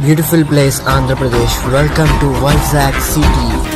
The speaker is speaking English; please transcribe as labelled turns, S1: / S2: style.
S1: Beautiful place Andhra Pradesh. Welcome to Vizag city.